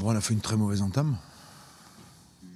Bon, elle a fait une très mauvaise entame. Le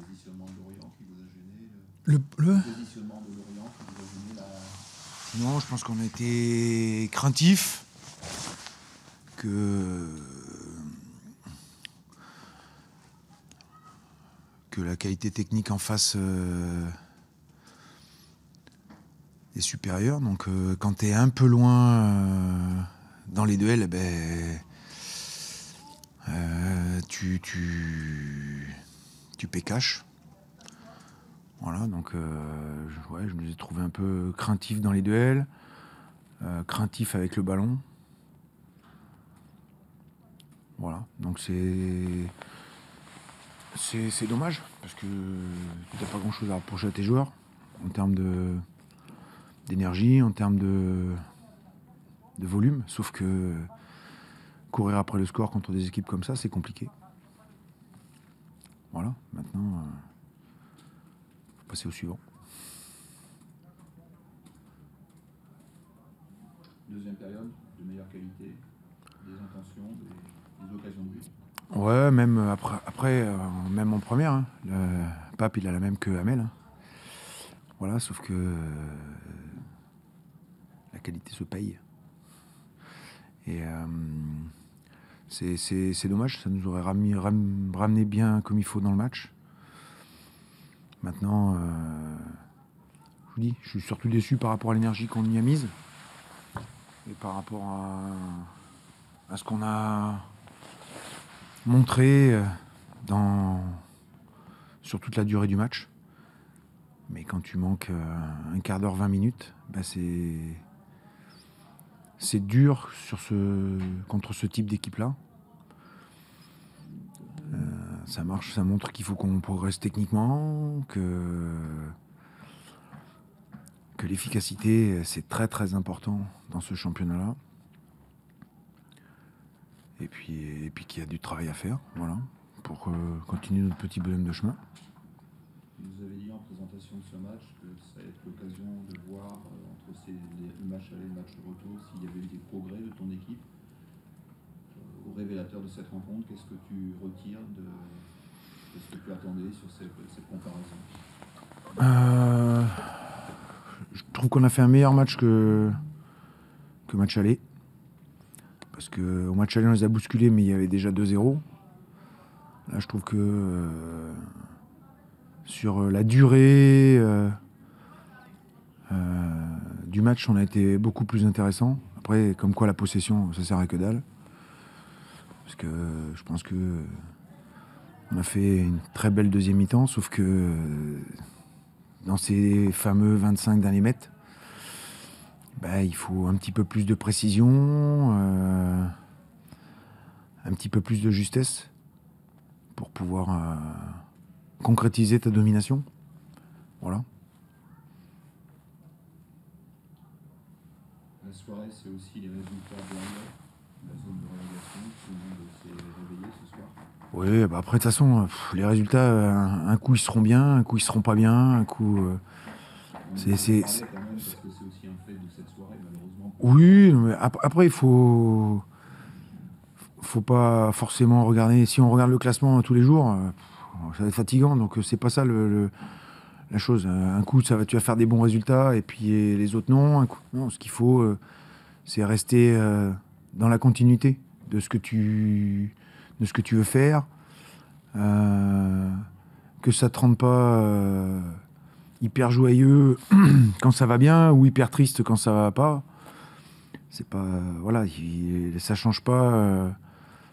positionnement de Lorient qui vous a gêné Le, positionnement de Lorient qui vous a gêné la... Non, je pense qu'on a été craintifs que que la qualité technique en face euh, est supérieure. Donc euh, quand tu es un peu loin euh, dans les duels, eh ben, euh, tu, tu, tu pécaches. Voilà, donc euh, je, ouais, je nous ai trouvé un peu craintifs dans les duels, euh, craintifs avec le ballon. Voilà, donc c'est. C'est dommage, parce que tu n'as pas grand chose à reprocher à tes joueurs, en termes d'énergie, en termes de, de volume, sauf que courir après le score contre des équipes comme ça, c'est compliqué. Voilà, maintenant, euh, faut passer au suivant. Deuxième période, de meilleure qualité, des intentions, des, des occasions de but. Ouais, même après, après euh, même en première, hein, le Pape il a la même que Hamel. hein. Voilà, sauf que euh, la qualité se paye. Et euh, c'est- dommage, ça nous aurait ramené, ram- ramené bien comme il faut dans le match. Maintenant, euh, je vous dis, je suis surtout déçu par rapport à l'énergie qu'on y a mise et par rapport à, à ce qu'on a montré euh, dans, sur toute la durée du match. Mais quand tu manques euh, un quart d'heure, 20 minutes, bah c'est c'est dur contre ce type d'équipe-là. Euh, ça marche, ça montre qu'il faut qu'on progresse techniquement, que, l'efficacité, c'est très très important dans ce championnat-là. Et puis, et puis qu'il y a du travail à faire, voilà, pour euh, continuer notre petit bonhomme de chemin. Vous avez dit en présentation de ce match que ça allait être l'occasion de voir euh, entre ces, les, le match aller et le match retour s'il y avait eu des progrès de ton équipe. Euh, au révélateur de cette rencontre, qu'est-ce que tu retires de, ce que tu attendais sur cette, comparaison? Euh, je trouve qu'on a fait un meilleur match que, que match aller. Parce qu'au match aller, on les a bousculés, mais il y avait déjà 2-0. Là, je trouve que sur la durée euh, euh, du match, on a été beaucoup plus intéressant. Après, comme quoi la possession, ça sert à que dalle. Parce que je pense que on a fait une très belle deuxième mi-temps, sauf que euh, dans ces fameux 25 derniers mètres, bah, il faut un petit peu plus de précision, euh, un petit peu plus de justesse pour pouvoir euh, concrétiser ta domination. Voilà. La soirée, c'est aussi les résultats de la, la zone de relégation. Tout le monde s'est réveillé ce soir. Oui, bah après, de toute façon, pff, les résultats, euh, un, un coup ils seront bien, un coup ils seront pas bien, un coup. euh, C'est- c'est- aussi un fait de cette soirée, malheureusement. Oui, mais ap- après, il faut. Faut pas forcément regarder. Si on regarde le classement tous les jours, euh, pff, ça va être fatigant. Donc, euh, c'est pas ça le, la chose. Euh, Un coup, ça va, tu vas faire des bons résultats et puis les autres non. Un coup, non, ce qu'il faut, euh, c'est rester dans la continuité de ce que tu, de ce que tu veux faire. Que ça te rende pas hyper joyeux quand ça va bien ou hyper triste quand ça va pas c'est pas voilà il- ça change pas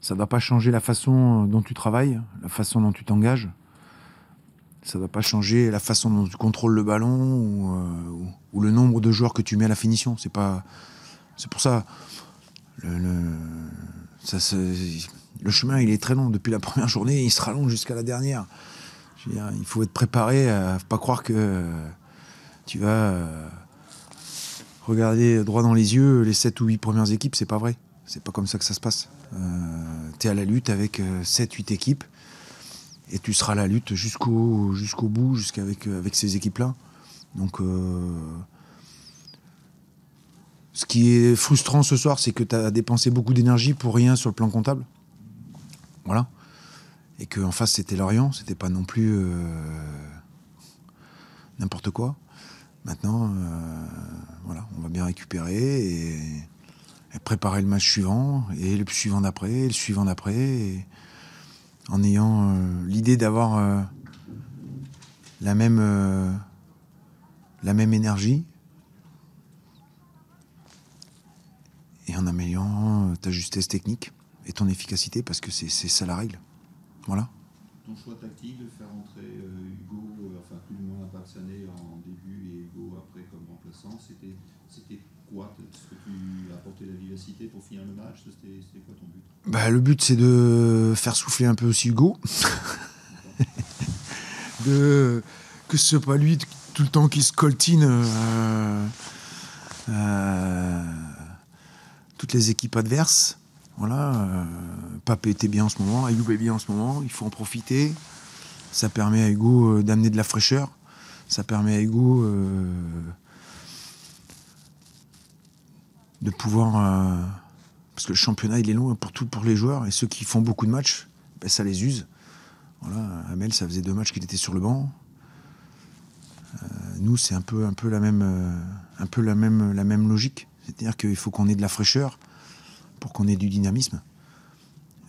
euh, ça doit pas changer la façon dont tu travailles la façon dont tu t'engages. Ça doit pas changer la façon dont tu contrôles le ballon ou, euh, ou- le nombre de joueurs que tu mets à la finition. C'est pas c'est pour ça. Le, le- chemin il est très long. Depuis la première journée il sera long jusqu'à la dernière. Il faut être préparé à faut pas croire que euh, tu vas euh, regarder droit dans les yeux les 7 ou 8 premières équipes, c'est pas vrai. C'est pas comme ça que ça se passe. tu es à la lutte avec 7-8 équipes et tu seras à la lutte jusqu'au bout, jusqu'avec avec ces équipes-là. Donc, euh, ce qui est frustrant ce soir, c'est que tu as dépensé beaucoup d'énergie pour rien sur le plan comptable. Voilà. Et qu'en face, c'était Lorient, c'était pas non plus euh, n'importe quoi. Maintenant, euh, voilà, on va bien récupérer et, préparer le match suivant, et le suivant d'après, et le suivant d'après, en ayant euh, l'idée d'avoir la même la même énergie et en améliorant ta justesse technique et ton efficacité parce que c'est ça la règle. Voilà. Ton choix tactique de faire entrer euh, Hugo, euh, enfin plus ou moins Paxané en début et Hugo après comme remplaçant, c'était quoi Est-ce que tu as apporté la vivacité pour finir le match C'était quoi ton but bah, Le but c'est de faire souffler un peu aussi Hugo. de, que ce soit pas lui tout le temps qui se coltine. Euh, euh, toutes les équipes adverses. Voilà, euh, Pape était bien en ce moment, Ayoub est bien en ce moment, il faut en profiter. Ça permet à Hugo d'amener de la fraîcheur. Ça permet à Hugo de pouvoir. parce que le championnat, il est long pour, pour les joueurs. Et ceux qui font beaucoup de matchs, ben, ça les use. Voilà, Amel, ça faisait deux matchs qu'il était sur le banc nous, c'est un peu, un peu, la, même, euh, un peu la, même, logique. C'est-à-dire qu'il faut qu'on ait de la fraîcheur pour qu'on ait du dynamisme.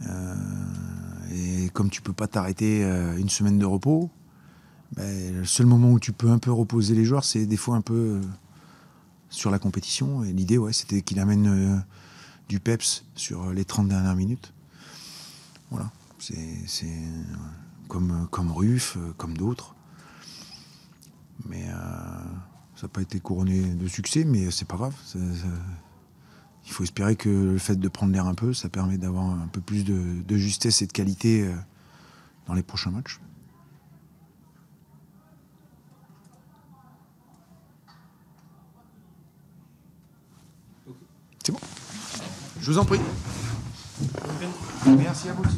Euh, et comme tu peux pas t'arrêter euh, une semaine de repos, ben, le seul moment où tu peux un peu reposer les joueurs, c'est des fois un peu sur la compétition. L'idée, ouais, c'était qu'il amène du peps sur les 30 dernières minutes. Voilà. C'est comme, comme Ruff, comme d'autres. Mais euh, ça n'a pas été couronné de succès, mais c'est pas grave. il faut espérer que le fait de prendre l'air un peu, ça permet d'avoir un peu plus de, justesse et de qualité euh, dans les prochains matchs. Je vous en prie. Merci à vous aussi.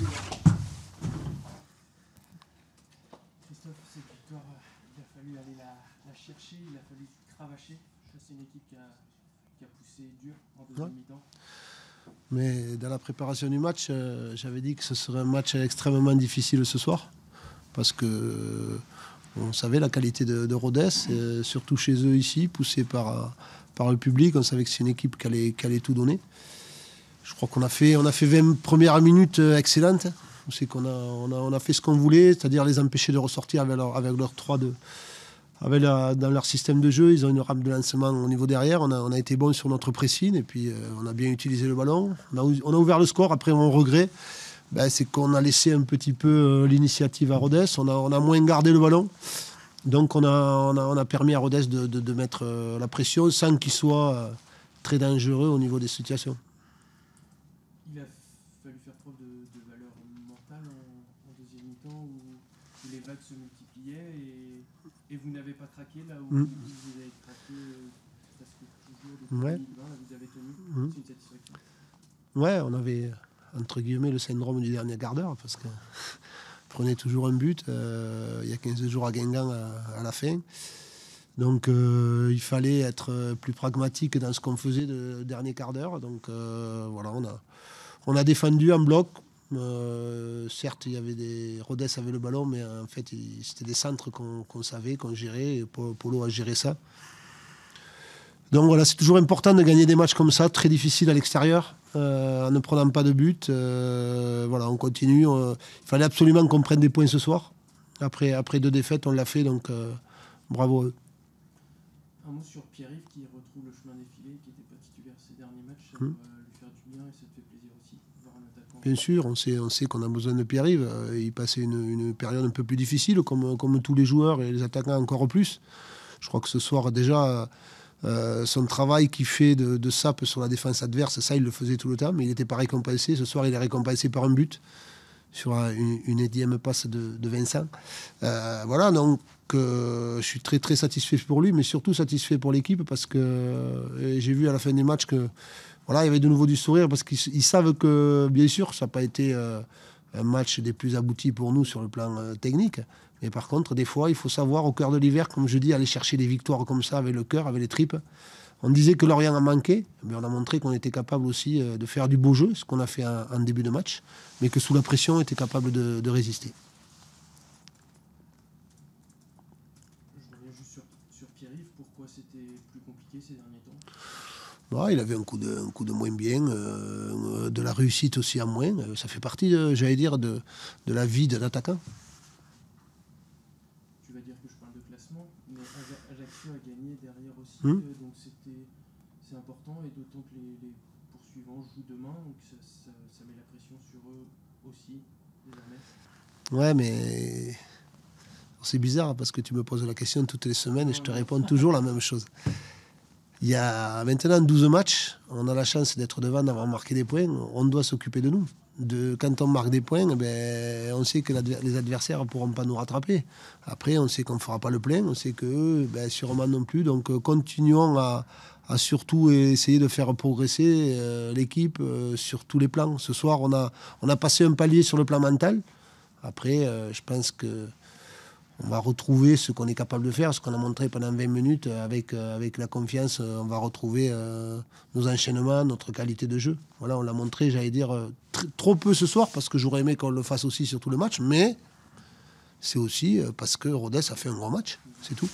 il a fallu cravacher. C'est une équipe qui a, poussé dur en deuxième mi-temps. Mais dans la préparation du match, euh, j'avais dit que ce serait un match extrêmement difficile ce soir. Parce que euh, on savait la qualité de, de Rodez, euh, surtout chez eux ici, poussé par, par le public. On savait que c'est une équipe qui allait, qui allait, tout donner. Je crois qu'on a fait, on a fait 20 premières minutes excellentes. C'est qu'on a, on a, on a, fait ce qu'on voulait, c'est-à-dire les empêcher de ressortir avec leur, avec leur 3 de, dans leur système de jeu, ils ont une rame de lancement au niveau derrière. On a, on a été bon sur notre pressing et puis euh, on a bien utilisé le ballon. On a, on a ouvert le score. Après, mon regret, ben, c'est qu'on a laissé un petit peu euh, l'initiative à Rodez. On a, on a moins gardé le ballon. Donc on a, on a, permis à Rodez de, mettre euh, la pression sans qu'il soit très dangereux au niveau des situations. Il a fallu faire preuve de, valeur mentale en, en où les vagues se multipliaient et et vous n'avez pas craqué là où mm. vous avez craqué euh, parce que toujours depuis ouais. 2020, là, vous avez tenu mm. C'est une satisfaction Ouais, on avait entre guillemets le syndrome du dernier quart d'heure parce que prenait toujours un but. Euh, il y a 15 jours à Guingamp à, la fin. Donc euh, il fallait être plus pragmatique dans ce qu'on faisait de dernier quart d'heure. Donc euh, voilà, on a, on a défendu en bloc. Euh, certes, il y avait des. Rodez avait le ballon, mais en fait, c'était des centres qu'on savait, qu'on gérait. Et Polo a géré ça. Donc voilà, c'est toujours important de gagner des matchs comme ça, très difficiles à l'extérieur, euh, en ne prenant pas de but. Euh, voilà, on continue. il fallait absolument qu'on prenne des points ce soir. Après, deux défaites, on l'a fait, donc bravo. Un mot sur Pierre-Yves qui retrouve le chemin défilé, qui n'était pas titulaire ces derniers matchs. Ça hum. Bien sûr, on sait, on sait qu'on a besoin de Pierre-Yves. Euh, il passait une, période un peu plus difficile, comme, comme tous les joueurs et les attaquants encore plus. Je crois que ce soir, déjà, euh, son travail qu'il fait de, de, sape sur la défense adverse, ça, il le faisait tout le temps, mais il n'était pas récompensé. Ce soir, il est récompensé par un but sur une, énième passe de, Vincent. Euh, voilà, donc je suis très très satisfait pour lui, mais surtout satisfait pour l'équipe parce que j'ai vu à la fin des matchs que voilà, il y avait de nouveau du sourire parce qu'ils savent que, bien sûr, ça n'a pas été euh, un match des plus aboutis pour nous sur le plan euh, technique. Mais par contre, des fois, il faut savoir, au cœur de l'hiver, comme je dis, aller chercher des victoires comme ça avec le cœur, avec les tripes. On disait que Lorient a manqué, mais on a montré qu'on était capable aussi euh, de faire du beau jeu, ce qu'on a fait en, début de match, mais que sous la pression, on était capable de, résister. Je reviens juste sur, Pierre-Yves. Pourquoi c'était plus compliqué ces derniers temps? Bah, il avait un coup de, coup de moins bien, euh, de la réussite aussi à moins. Ça fait partie, j'allais dire, de, de la vie de l'attaquant. Tu vas dire que je parle de classement, mais Ajaccio a gagné derrière aussi. Hmm et d'autant que les, poursuivants jouent demain, donc ça, met la pression sur eux aussi, Ouais, mais c'est bizarre parce que tu me poses la question toutes les semaines et je te réponds toujours la même chose. Il y a maintenant 12 matchs, on a la chance d'être devant, d'avoir marqué des points, on doit s'occuper de nous. De, quand on marque des points, eh ben, on sait que les adversaires ne pourront pas nous rattraper. Après, on sait qu'on ne fera pas le plein, on sait que ben, sûrement non plus. Donc continuons à, surtout essayer de faire progresser euh, l'équipe euh, sur tous les plans. Ce soir, on a, passé un palier sur le plan mental. Après, euh, je pense que on va retrouver ce qu'on est capable de faire, ce qu'on a montré pendant 20 minutes avec, avec la confiance. on va retrouver nos enchaînements, notre qualité de jeu. Voilà, on l'a montré, j'allais dire, trop peu ce soir parce que j'aurais aimé qu'on le fasse aussi sur tous les matchs, mais c'est aussi parce que Rodez a fait un grand match, c'est tout.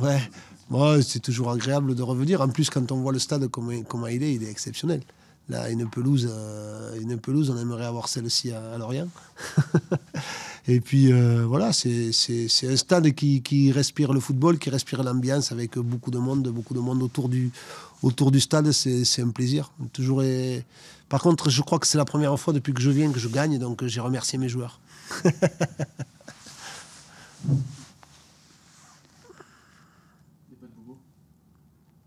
Ouais, c'est toujours agréable de revenir. En plus, quand on voit le stade comment, comment il est, il est exceptionnel. Là, une pelouse, euh, une pelouse on aimerait avoir celle-ci à, Lorient. Et puis euh, voilà, c'est un stade qui, qui, respire le football, qui respire l'ambiance avec beaucoup de monde, beaucoup de monde autour du, autour du stade. C'est un plaisir. Toujours Par contre, je crois que c'est la première fois depuis que je viens que je gagne, donc j'ai remercié mes joueurs.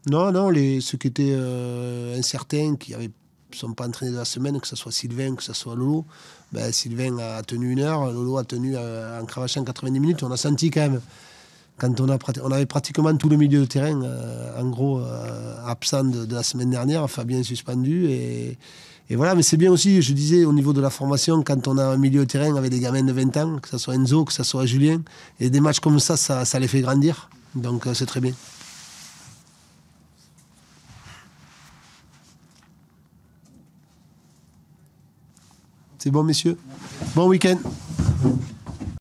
Non, non, ceux qui étaient euh, incertains, qui ne sont pas entraînés de la semaine, que ce soit Sylvain, que ce soit Lolo, ben, Sylvain a tenu une heure, Lolo a tenu euh, en cravachant 90 minutes. On a senti quand même, quand on, a, on avait pratiquement tout le milieu de terrain, euh, en gros, absent de, la semaine dernière, Fabien suspendu. Et, voilà, mais c'est bien aussi, je disais, au niveau de la formation, quand on a un milieu de terrain avec des gamins de 20 ans, que ce soit Enzo, que ce soit Julien, et des matchs comme ça, ça les fait grandir. Donc c'est très bien. C'est bon, messieurs? Bon week-end